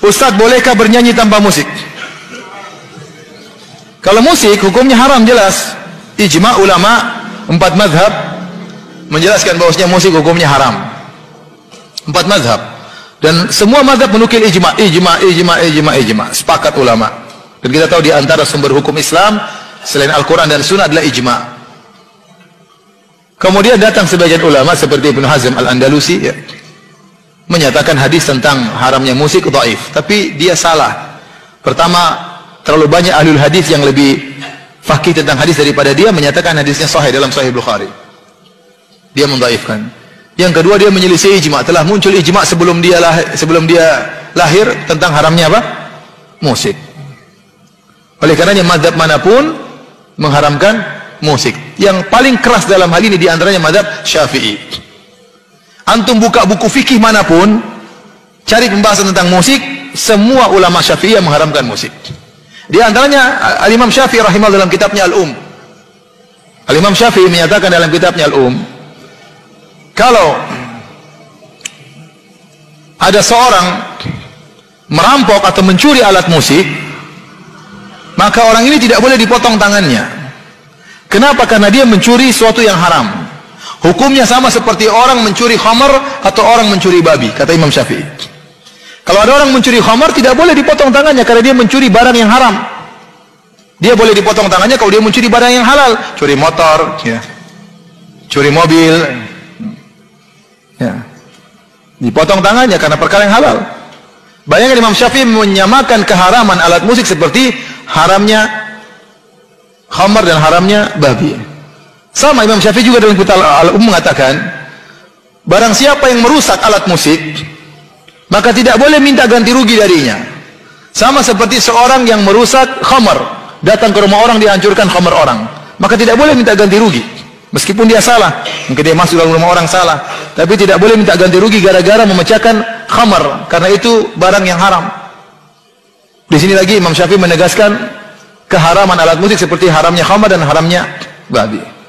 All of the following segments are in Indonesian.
Ustadz bolehkah bernyanyi tanpa musik? Kalau musik hukumnya haram jelas. Ijma ulama empat madhab menjelaskan bahwasanya musik hukumnya haram. Empat madhab. Dan semua madhab menukil ijma, ijma, ijma, ijma, ijma. Sepakat ulama. Dan kita tahu di antara sumber hukum Islam selain Al-Quran dan Sunnah adalah ijma. Kemudian datang sebagian ulama seperti Ibn Hazm Al-Andalusi ya, menyatakan hadis tentang haramnya musik dhaif, tapi dia salah. Pertama, terlalu banyak ahlul hadis yang lebih fakih tentang hadis daripada dia menyatakan hadisnya sahih dalam Sahih Bukhari. Dia mendhaifkan. Yang kedua dia menyelisih ijma, telah muncul ijma sebelum dia lahir, sebelum dia lahir tentang haramnya apa? Musik. Oleh karenanya madhab mana pun mengharamkan musik. Yang paling keras dalam hal ini di antaranya madhab syafi'i. Antum buka buku fikih mana pun, cari pembahasan tentang musik, semua ulama syafi'i mengharamkan musik. Di antaranya Al-Imam Syafi'i rahimahullah dalam kitabnya Al-Um. Al-Imam Syafi'i menyatakan dalam kitabnya Al-Um, kalau ada seorang merampok atau mencuri alat musik, maka orang ini tidak boleh dipotong tangannya. Kenapa? Karena dia mencuri sesuatu yang haram. Hukumnya sama seperti orang mencuri khamar atau orang mencuri babi, kata Imam Syafi'i. Kalau ada orang mencuri khamar tidak boleh dipotong tangannya karena dia mencuri barang yang haram. Dia boleh dipotong tangannya kalau dia mencuri barang yang halal, curi motor, ya. Curi mobil. Ya. Dipotong tangannya karena perkara yang halal. Bayangkan Imam Syafi'i menyamakan keharaman alat musik seperti haramnya khamar dan haramnya babi. Sama Imam Syafi'i juga dalam kitab Al-Um mengatakan, barang siapa yang merusak alat musik, maka tidak boleh minta ganti rugi darinya. Sama seperti seorang yang merusak khamar, datang ke rumah orang dihancurkan khamar orang, maka tidak boleh minta ganti rugi. Meskipun dia salah, mungkin dia masuk dalam rumah orang salah, tapi tidak boleh minta ganti rugi gara-gara memecahkan khamar, karena itu barang yang haram. Di sini lagi Imam Syafi'i menegaskan keharaman alat musik seperti haramnya khamar dan haramnya babi.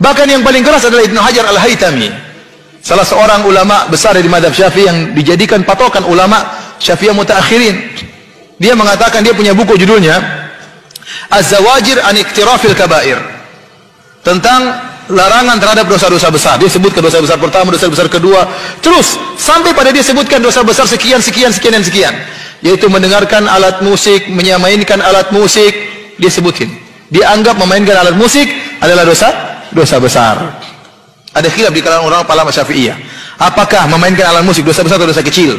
Bahkan yang paling keras adalah Ibnu Hajar Al-Haytami. Salah seorang ulama besar dari madhab Syafi'i yang dijadikan patokan ulama Syafi'iyah mutaakhirin. Dia mengatakan dia punya buku judulnya Az-Zawajir an Iktirafil Kabair. Tentang larangan terhadap dosa-dosa besar. Dia sebutkan dosa besar pertama, dosa besar kedua, terus sampai pada dia sebutkan dosa besar sekian, sekian, sekian dan sekian. Yaitu mendengarkan alat musik, menyamainkan alat musik, dia sebutkan. Dia anggap memainkan alat musik adalah dosa dosa besar. Ada khilaf di kalangan orang ulama Syafi'iyah. Apakah memainkan alat musik dosa besar atau dosa kecil?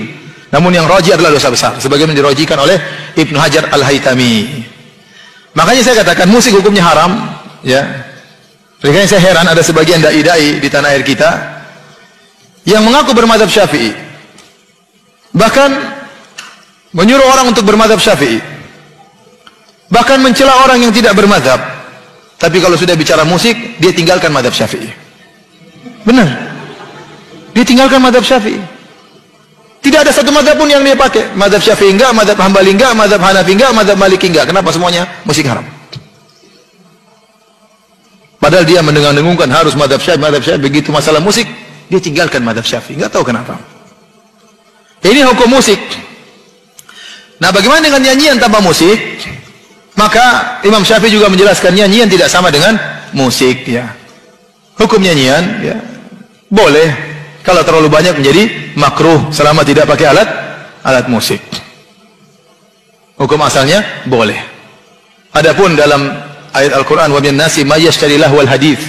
Namun yang roji adalah dosa besar. Sebagaimana dirojikan oleh Ibnu Hajar Al-Haytami. Makanya saya katakan musik hukumnya haram, ya. Makanya saya heran ada sebagian dai-dai di tanah air kita yang mengaku bermadhab Syafi'i. Bahkan menyuruh orang untuk bermadhab Syafi'i. Bahkan mencela orang yang tidak bermadhab. Tapi kalau sudah bicara musik, dia tinggalkan madhab Syafi'i. Benar. Dia tinggalkan madhab Syafi'i. Tidak ada satu madhab pun yang dia pakai. Madhab Syafi'i enggak, madhab Hambali enggak, madhab Hanafi enggak, madhab Maliki enggak. Kenapa semuanya musik haram? Padahal dia mendengar-dengungkan harus madhab Syafi'i, madhab Syafi'i. Begitu masalah musik, dia tinggalkan madhab Syafi'i. Enggak tahu kenapa. Ini hukum musik. Nah, bagaimana dengan nyanyian tanpa musik? Maka Imam Syafi'i juga menjelaskan nyanyian tidak sama dengan musik ya. Hukum nyanyian ya boleh kalau terlalu banyak menjadi makruh selama tidak pakai alat alat musik. Hukum asalnya boleh. Adapun dalam ayat Al-Qur'an wa nasi may yashtari wal hadis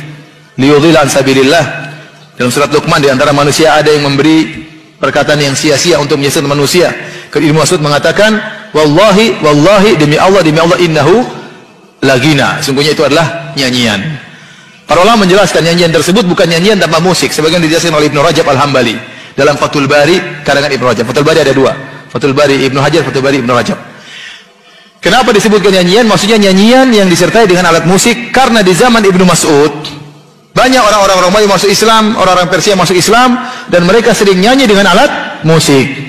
liyudhil an sabilillah. Dalam surat Luqman di antara manusia ada yang memberi perkataan yang sia-sia untuk menyesatkan manusia. Ibnu Mas'ud mengatakan, "Wallahi, wallahi demi Allah, demi Allah innahu lagina." Sungguhnya itu adalah nyanyian. Para ulama menjelaskan nyanyian tersebut bukan nyanyian tanpa musik sebagian dijelaskan oleh Ibnu Rajab Al-Hambali dalam Fathul Bari karangan Ibnu Rajab. Fathul Bari ada dua. Fathul Bari Ibnu Hajar, Fathul Bari Ibnu Rajab. Kenapa disebutkan nyanyian? Maksudnya nyanyian yang disertai dengan alat musik karena di zaman Ibnu Mas'ud banyak orang-orang Romawi masuk Islam, orang-orang Persia masuk Islam dan mereka sering nyanyi dengan alat musik.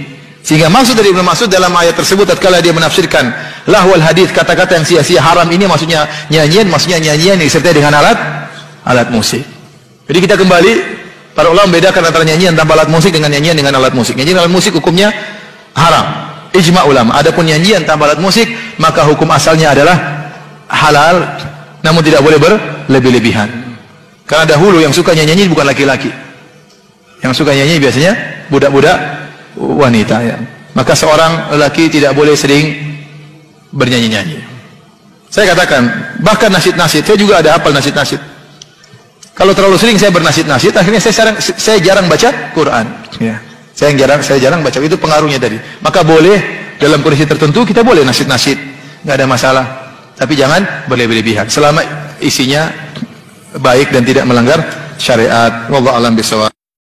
Sehingga maksud dari Ibnu dalam ayat tersebut tatkala dia menafsirkan lahwal hadis kata-kata yang sia-sia haram ini maksudnya nyanyian, maksudnya nyanyian yang disertai dengan alat alat musik. Jadi kita kembali para ulama membedakan antara nyanyian tanpa alat musik dengan nyanyian dengan alat musik. Nyanyian alat musik hukumnya haram. ijma ulama. Adapun nyanyian tanpa alat musik, maka hukum asalnya adalah halal, namun tidak boleh berlebih-lebihan. Karena dahulu yang suka nyanyi bukan laki-laki. Yang suka nyanyi biasanya budak-budak wanita ya. Maka seorang lelaki tidak boleh sering bernyanyi-nyanyi. Saya katakan, bahkan nasid-nasid, saya juga ada hafal nasid-nasid. Kalau terlalu sering saya bernasid-nasid, akhirnya saya jarang, saya jarang baca Quran. Ya. Saya jarang, saya jarang baca itu pengaruhnya tadi. Maka boleh dalam kondisi tertentu kita boleh nasid-nasid, nggak ada masalah. Tapi jangan berlebihan. Selama isinya baik dan tidak melanggar syariat. Wallahu alam bisawab.